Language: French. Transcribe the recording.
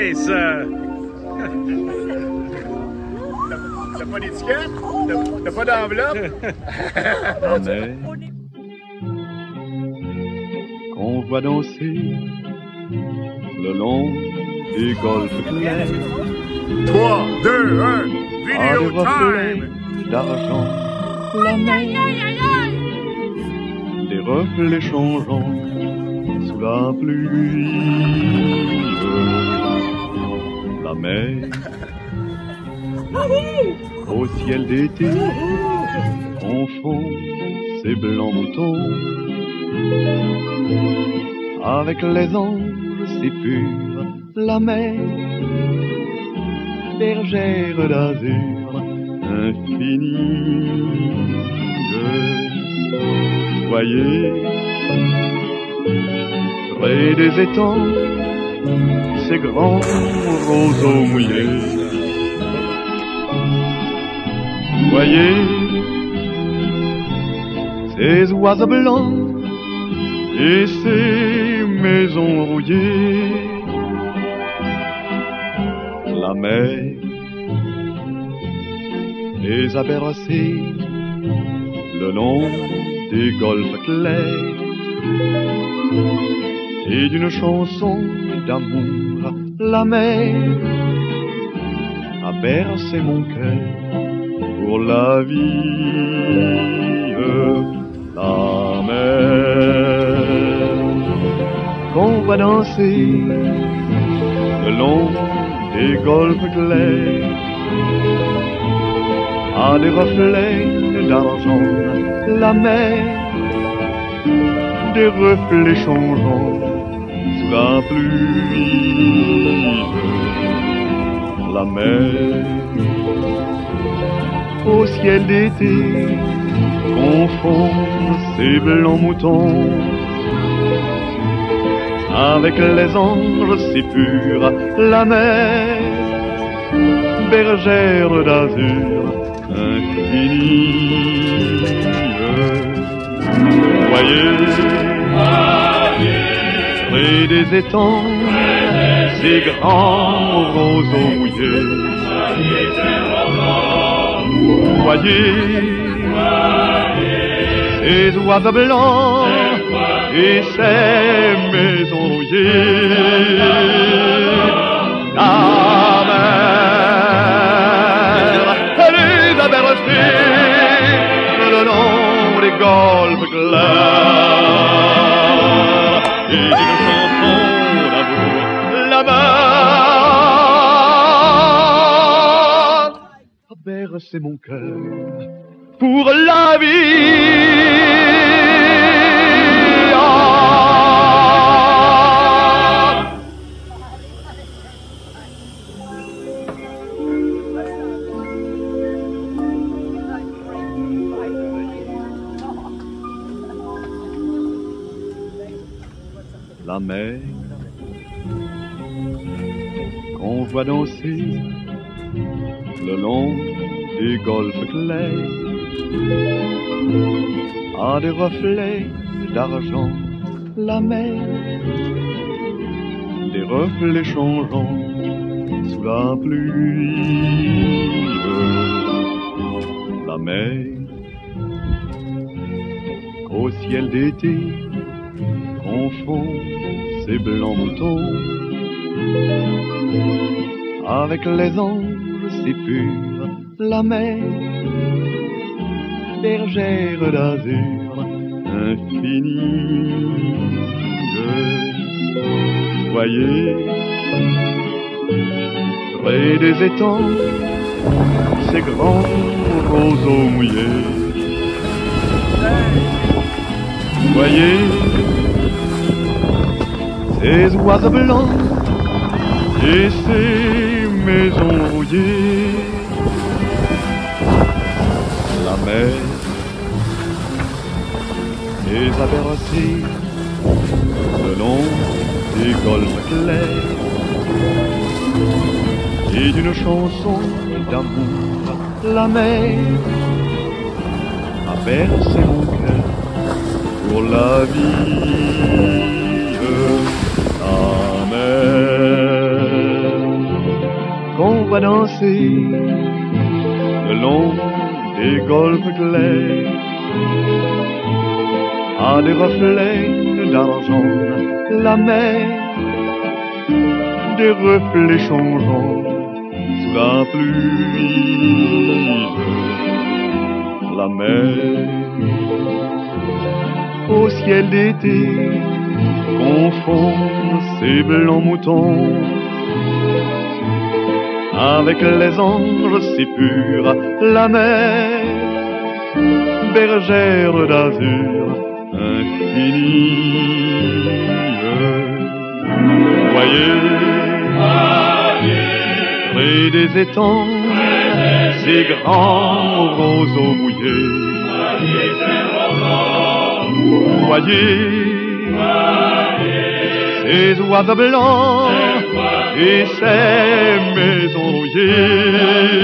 nice! T'as pas d'étiquette? T'as- pas d'enveloppe? Qu'on voit danser le long des golfes clairs 3, 2, 1, à des vidéo time! d'argent. La des reflets changeants sous la pluie. Mer, au ciel d'été, confond ses blancs moutons avec les anges si purs. La mer, bergère d'azur infinie. Voyez, près des étangs, ces grands roseaux mouillés. Voyez, ces oiseaux blancs et ces maisons rouillées. La mer les a bercés le long des golfes clairs et d'une chanson d'amour la mer. A bercé mon cœur pour la vie la mer. Qu'on va danser le long des golfes clairs. À des reflets d'argent la mer. Des reflets changeants la pluie la mer au ciel d'été confond ses blancs moutons. Avec les anges si purs la mer bergère d'azur infinie. Voyez près des étangs ces grands roseaux mouillés voyez ces oiseaux blancs et ces maisons rouillées. La mer, elle les a bercés le long des golfes clairs et d'une chanson d'amour là-bas a bercé mon cœur pour la vie. La mer qu'on voit danser le long des golfes clairs à des reflets d'argent la mer des reflets changeants sous la pluie. La mer au ciel d'été confond ses blancs moutons avec les anges si purs la mer bergère d'azur infinie. Voyez, près des étangs, ces grands roseaux mouillés. Voyez, ces oiseaux blancs et ces maisons rouillées. La mer les a bercés le long des golfes clairs et d'une chanson d'amour la mer a bercé mon cœur pour la vie balancer le long des golfes clairs à des reflets d'argent la mer des reflets changeants sous la pluie la mer. Au ciel d'été confond ses blancs moutons avec les anges si purs, la mer, bergère d'azur infinie. Voyez, près des étangs, ces grands roseaux mouillés. Voyez, ces oiseaux blancs et ses maisons rouillées.